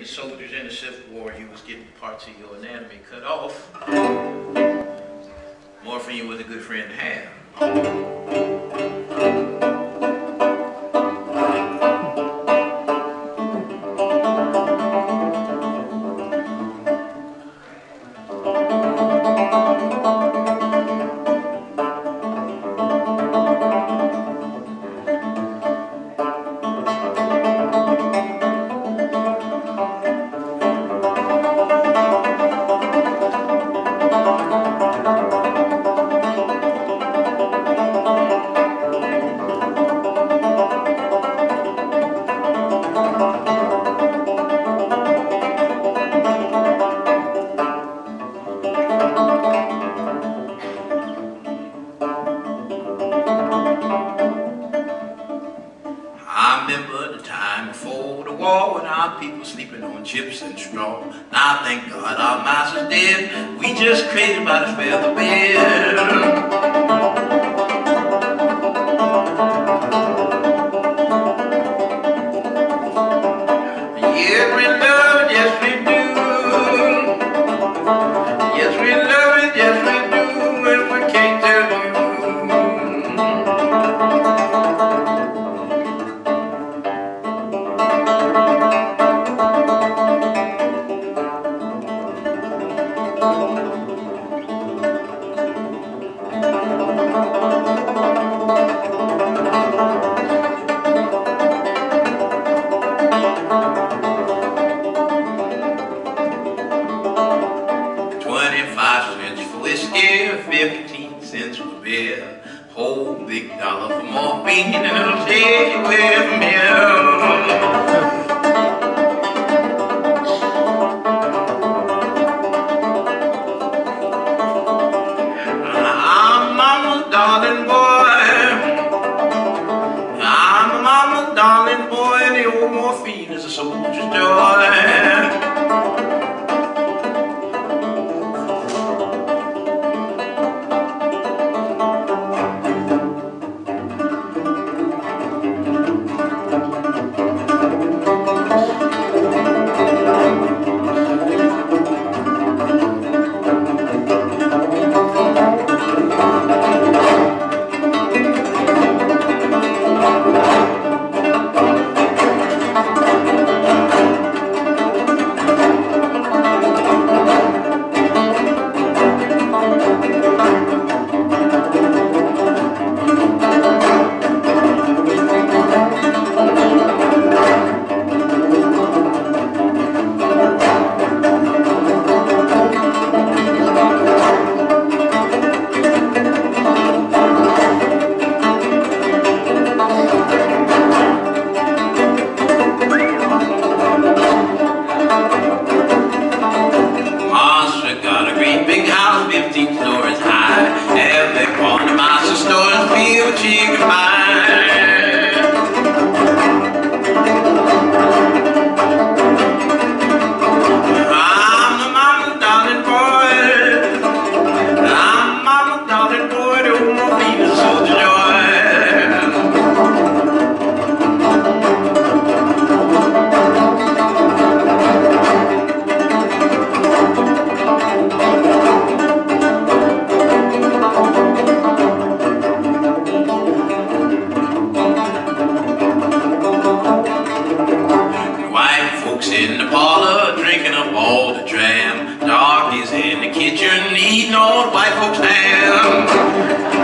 being soldiers in the Civil War, you was getting parts of your anatomy cut off. Morphine was a good friend to have. I remember the time before the war when our people sleeping on chips and straw. Now thank God our master's dead. We just crazy about his feather bed. Yeah, we love yes we Whole big dollar for morphine, and it'll take you. I'm mama's darling boy. Ah, I'm mama's darling boy, and the old morphine is a soldier's dram. Darkies in the